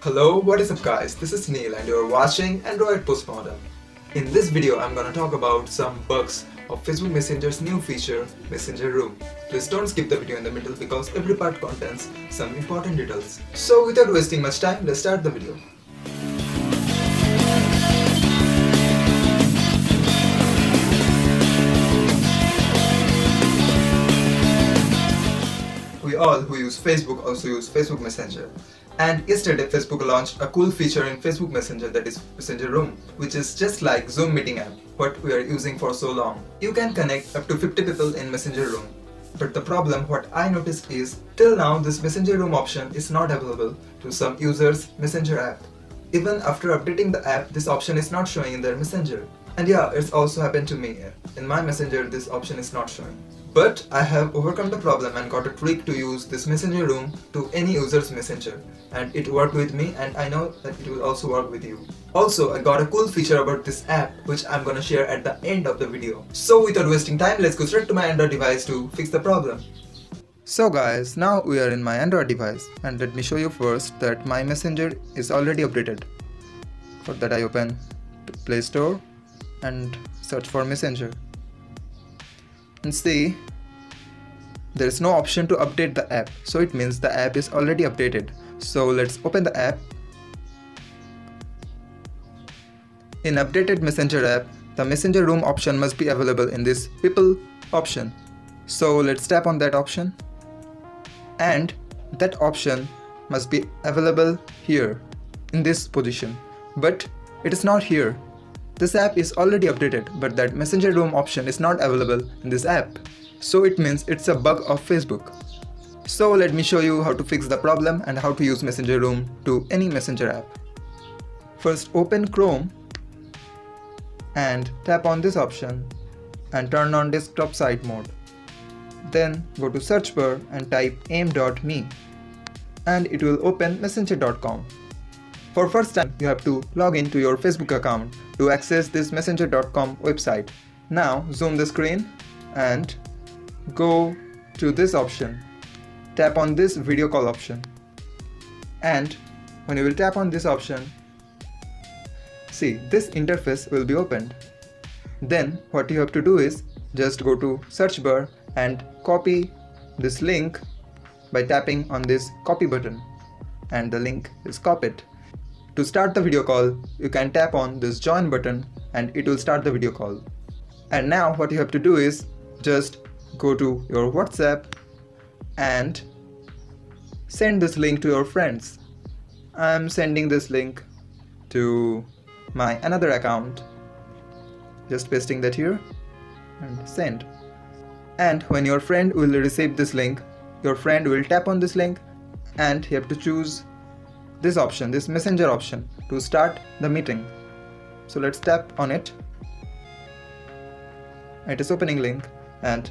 Hello, what is up guys? This is Neil and you're watching Android Postmortem. In this video, I'm gonna talk about some bugs of Facebook Messenger's new feature, Messenger Room. Please don't skip the video in the middle because every part contains some important details. So without wasting much time, let's start the video. We all who use Facebook also use Facebook Messenger. And yesterday Facebook launched a cool feature in Facebook Messenger that is Messenger Room, which is just like Zoom meeting app, what we are using for so long. You can connect up to 50 people in Messenger Room. But the problem what I noticed is, till now this Messenger Room option is not available to some users Messenger app. Even after updating the app, this option is not showing in their Messenger. And yeah, it's also happened to me. In my Messenger, this option is not showing. But I have overcome the problem and got a trick to use this messenger room to any user's messenger and it worked with me and I know that it will also work with you. Also, I got a cool feature about this app which I'm gonna share at the end of the video. So without wasting time, let's go straight to my Android device to fix the problem. So guys, now we are in my Android device and let me show you first that my messenger is already updated. For that I open Play Store and search for messenger and see there is no option to update the app so it means the app is already updated. So let's open the app. In updated messenger app the messenger room option must be available in this people option. So let's tap on that option. And that option must be available here in this position. But it is not here. This app is already updated, but that Messenger Room option is not available in this app. So it means it's a bug of Facebook. So let me show you how to fix the problem and how to use Messenger Room to any Messenger app. First open Chrome and tap on this option and turn on desktop site mode. Then go to search bar and type m.me and it will open messenger.com. For first time, you have to log in to your Facebook account to access this messenger.com website. Now zoom the screen and go to this option. Tap on this video call option. And when you will tap on this option, see this interface will be opened. Then what you have to do is just go to search bar and copy this link by tapping on this copy button and the link is copied. To start the video call, you can tap on this join button and it will start the video call. And now what you have to do is just go to your WhatsApp and send this link to your friends. I'm sending this link to my another account. Just pasting that here and send. And when your friend will receive this link, your friend will tap on this link and you have to choose this option, this messenger option to start the meeting. So let's tap on it. It is opening link and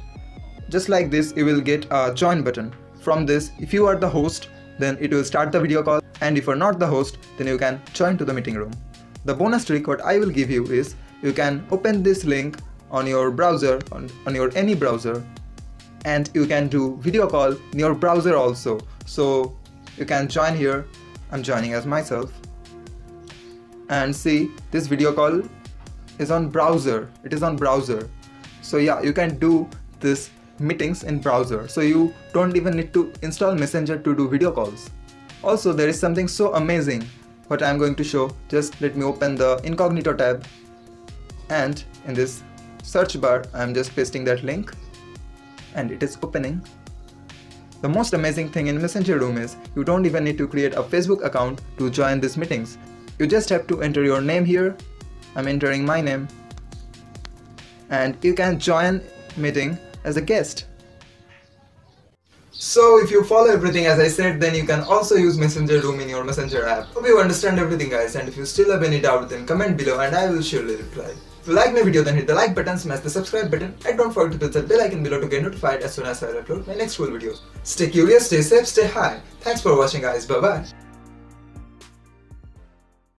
just like this you will get a join button. From this if you are the host then it will start the video call. And if you are not the host then you can join to the meeting room. The bonus trick what I will give you is you can open this link on your browser on, on your any browser and you can do video call in your browser also. So you can join here. I'm joining as myself. And see this video call is on browser. It is on browser. So yeah you can do this meetings in browser so you don't even need to install messenger to do video calls also there is something so amazing what I'm going to show just let me open the incognito tab and in this search bar I'm just pasting that link and it is opening the most amazing thing in Messenger Room is you don't even need to create a Facebook account to join these meetings. You just have to enter your name here. I'm entering my name. And you can join meeting as a guest. So if you follow everything as I said, then you can also use Messenger Room in your Messenger app. Hope you understand everything guys and if you still have any doubt then comment below and I will surely reply. If you like my video then hit the like button, smash the subscribe button and don't forget to hit the bell icon below to get notified as soon as I upload my next cool videos. Stay curious, stay safe, stay high. Thanks for watching guys, bye bye.